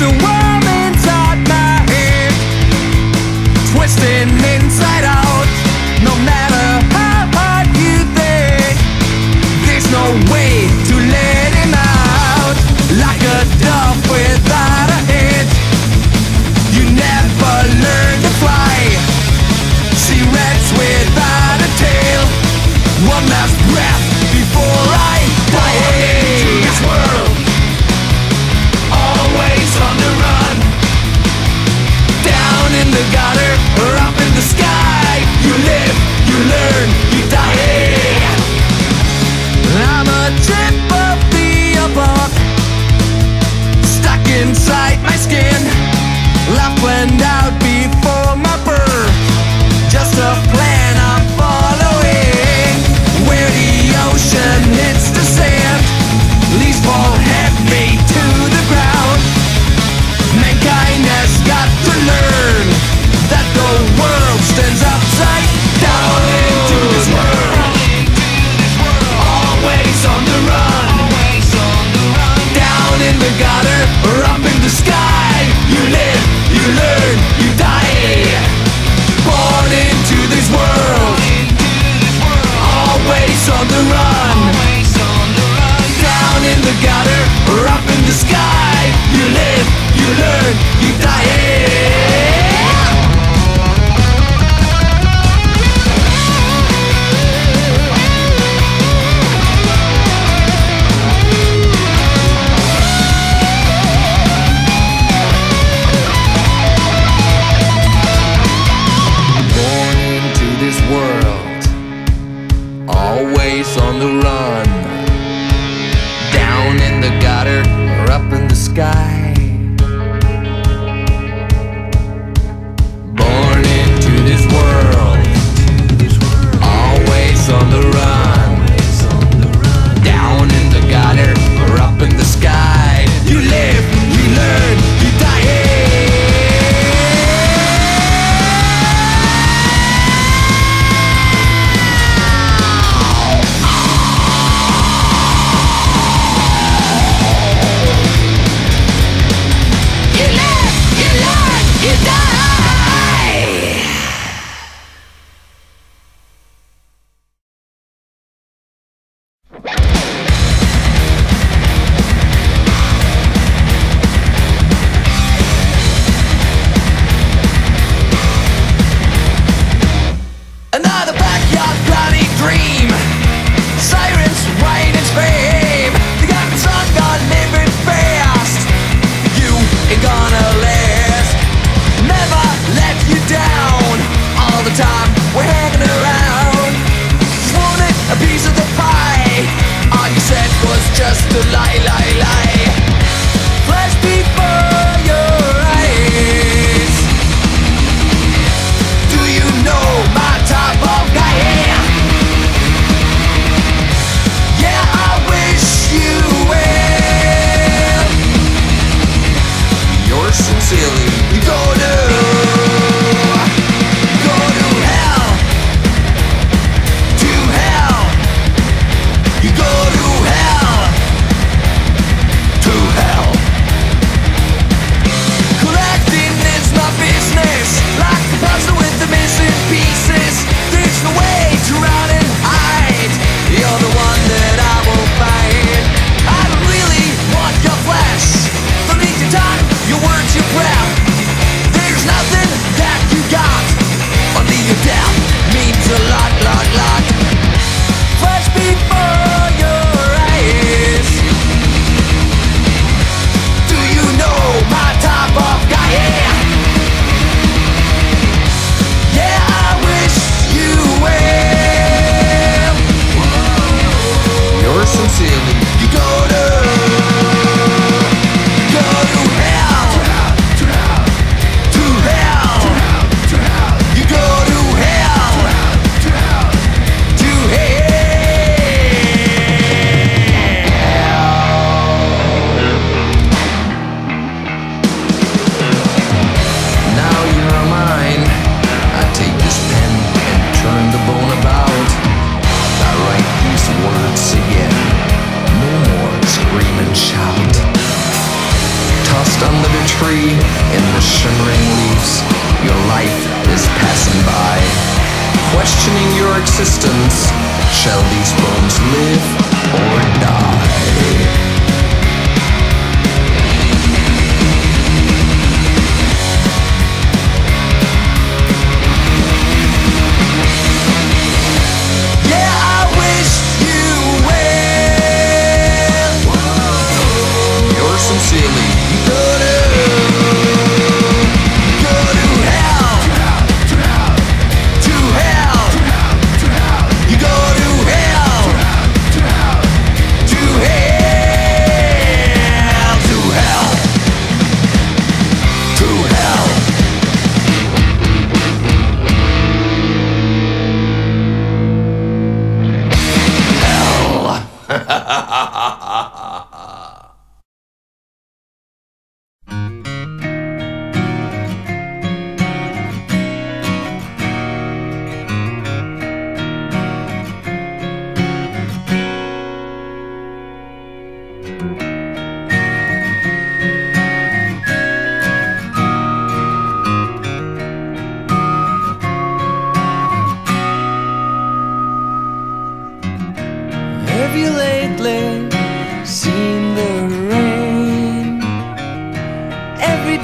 There's a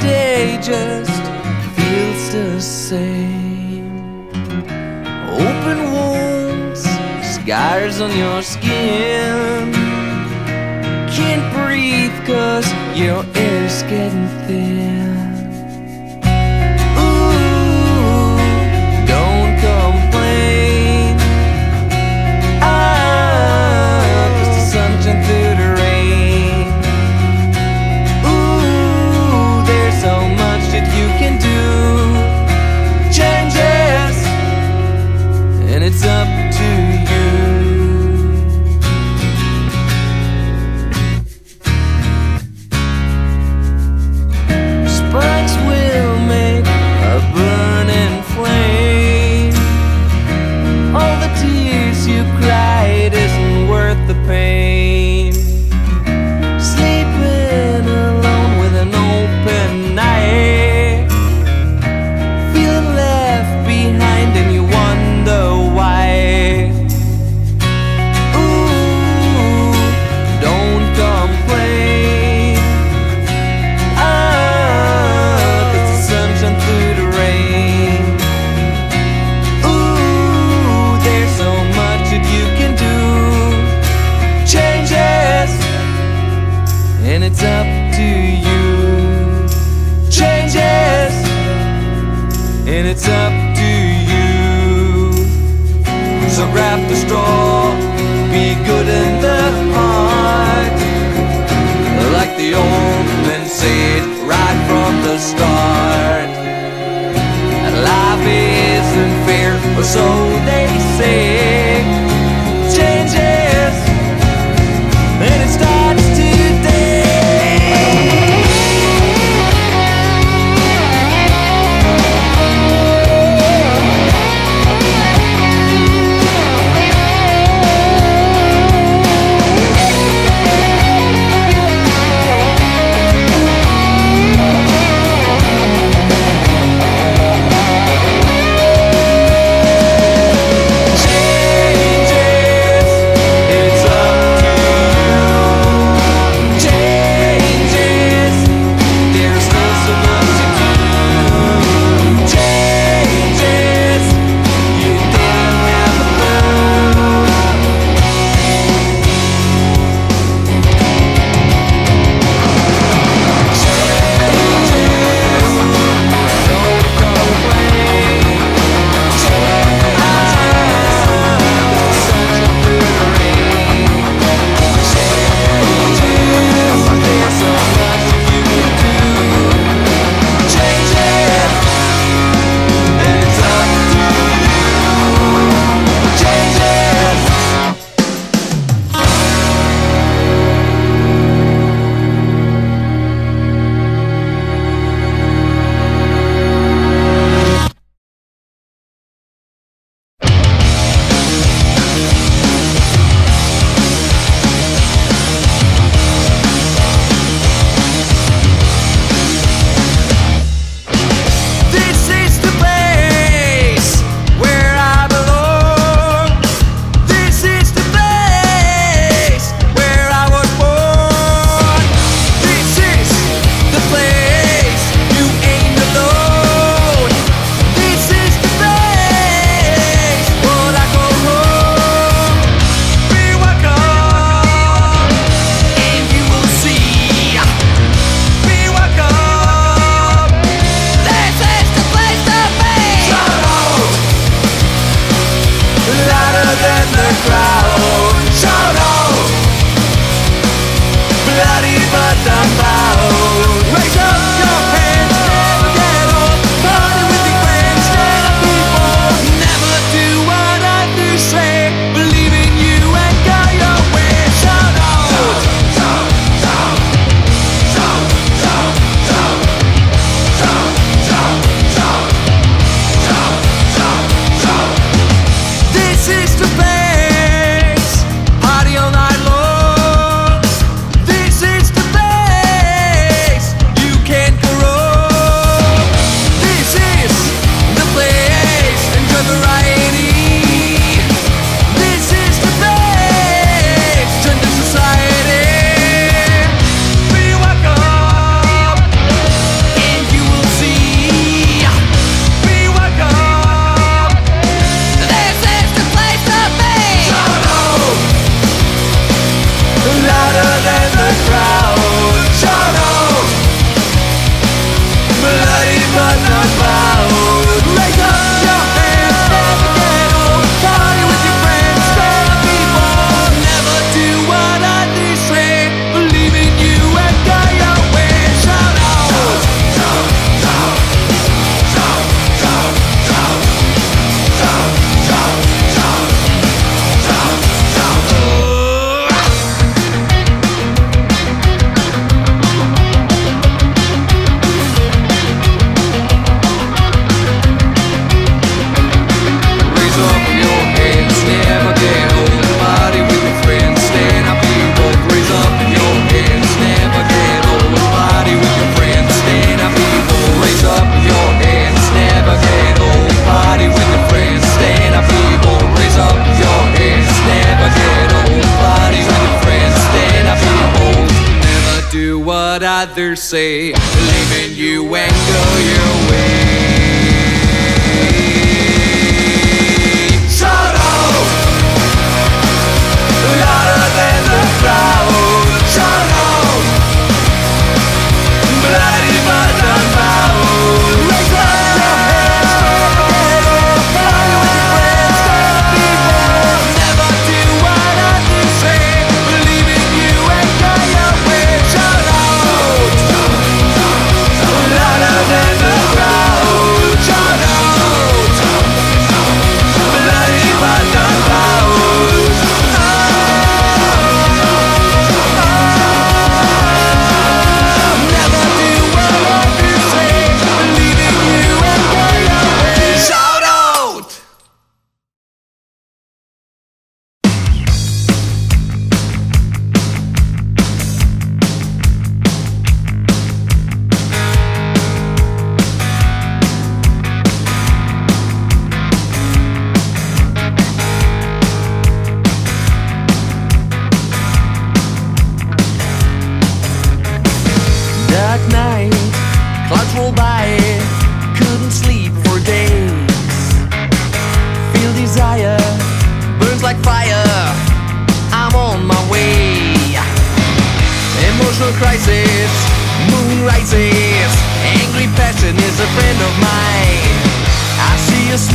day just feels the same. Open wounds, scars on your skin. Can't breathe cause your air's getting thin.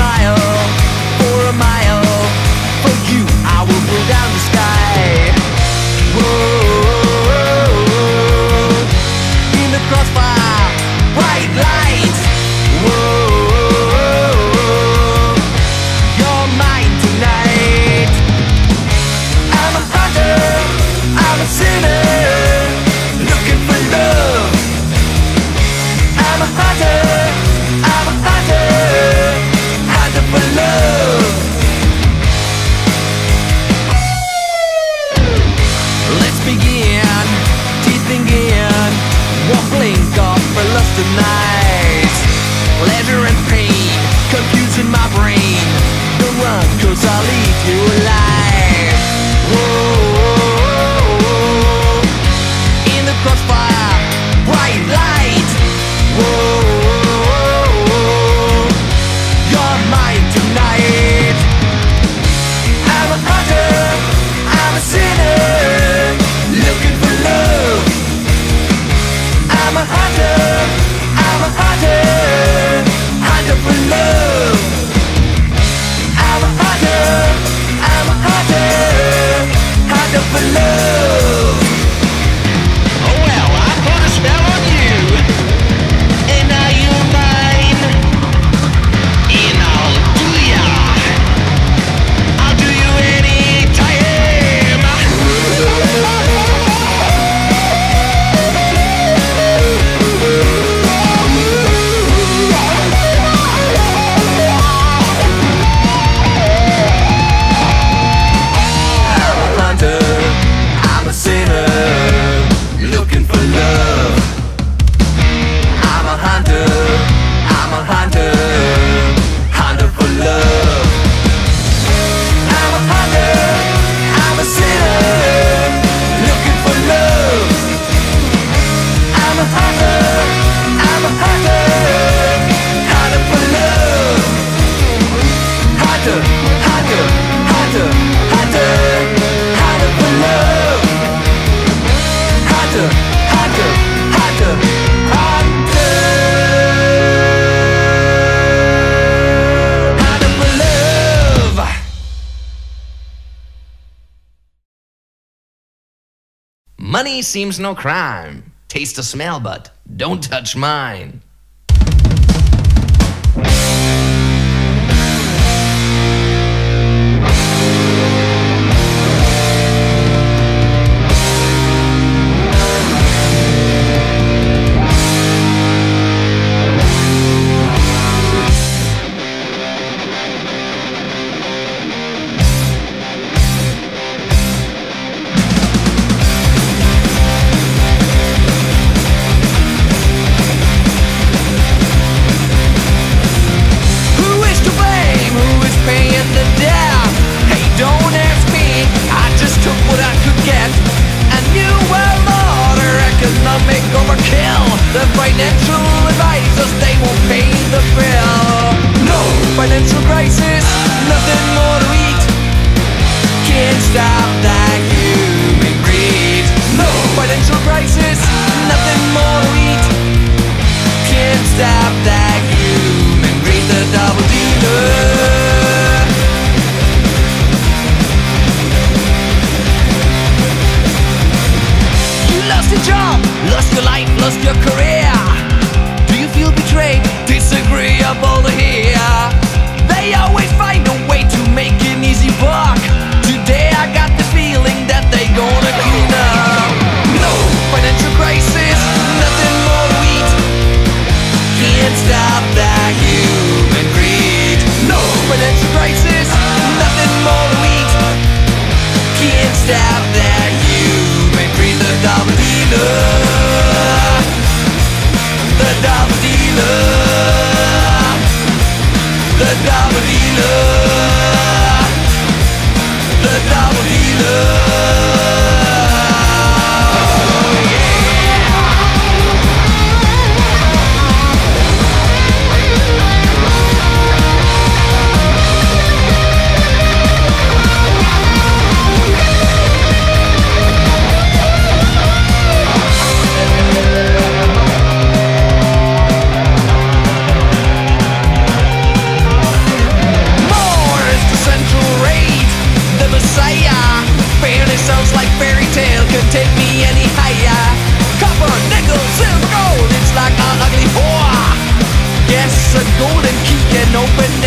mile, for a mile, for you I will go down the sky. Money seems no crime. Taste a smell, but don't touch mine. lost your career? Do you feel betrayed? Disagreeable to hear? They always find a way to make an easy buck. Today I got the feeling that they gonna clean up. No financial crisis, nothing more to eat. Can't stop that human greed. No financial crisis, nothing more to eat. Can't stop that human greed. The dominator. love. Golden key can open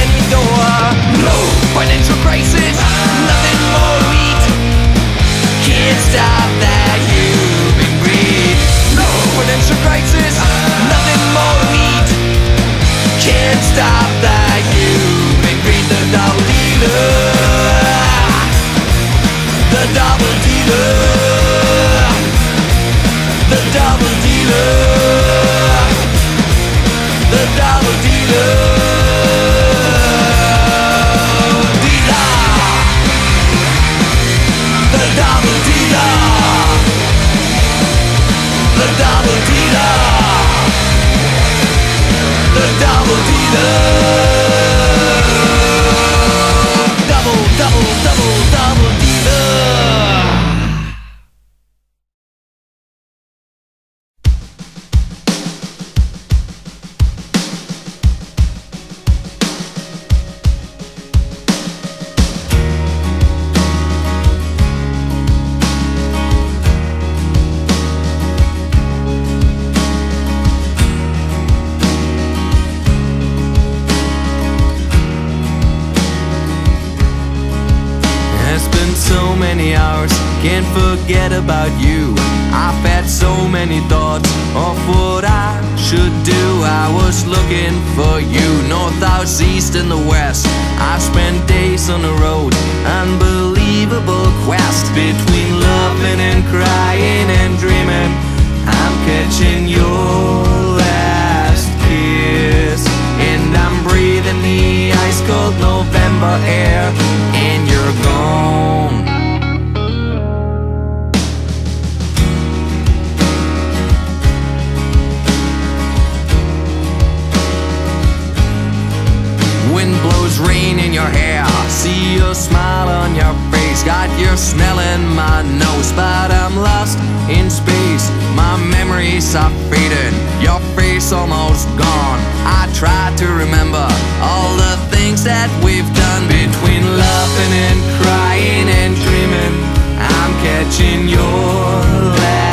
so many hours, can't forget about you. I've had so many thoughts of what I should do. I was looking for you, north, south, east, and the west. I spent days on the road, unbelievable quest between loving and crying and dreaming. I'm catching your last kiss, and I'm breathing the ice cold November air, you're gone. Wind blows rain in your hair. See your smile on your face. Got your smell in my nose, but I'm lost in space. My memories are fading. Your face almost gone. I try to remember all the things that we've done between laughing and crying and dreaming. I'm catching your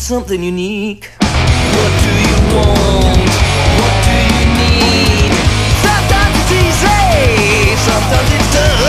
want something unique. What do you want? What do you need? Sometimes it's easy, sometimes it's tough.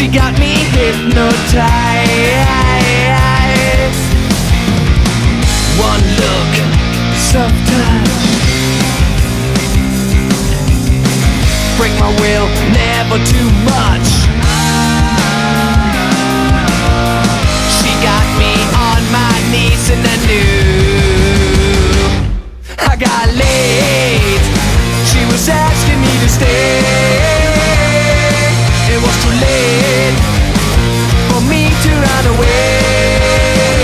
She got me hypnotized. One look, soft touch. Break my will, never too much. She got me on my knees and I knew I got late. She was asking me to stay. It was too late run away.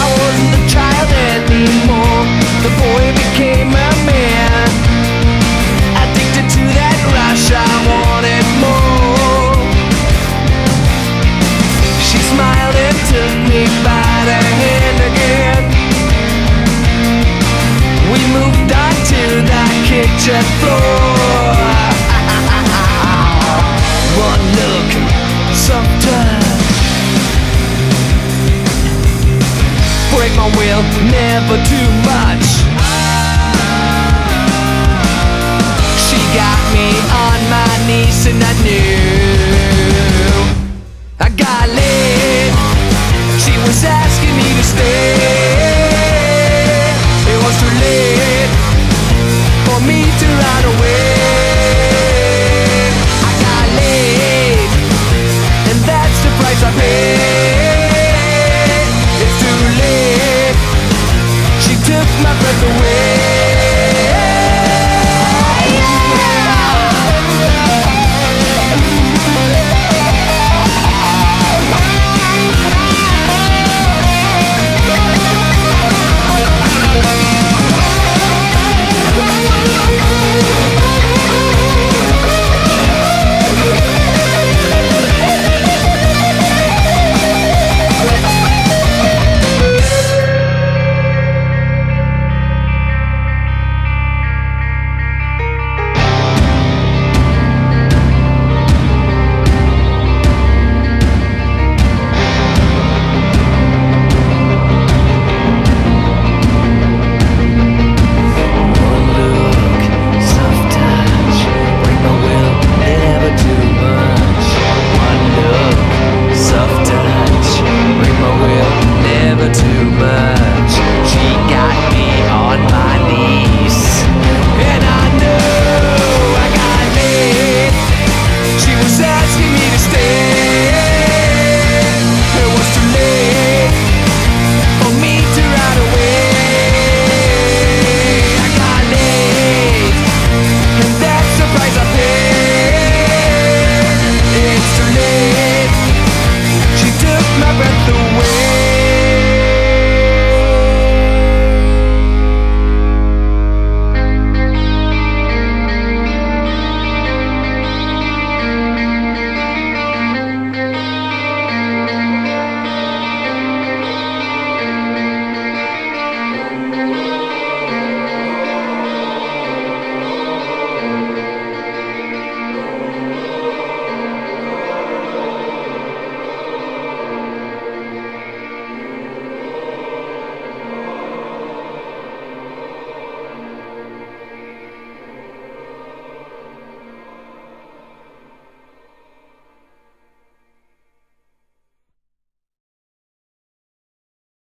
I wasn't a child anymore. The boy became a man. Addicted to that rush, I wanted more. She smiled and took me by the hand again. We moved on to kitchen floor. My will, never too much. She got me on my knees and I knew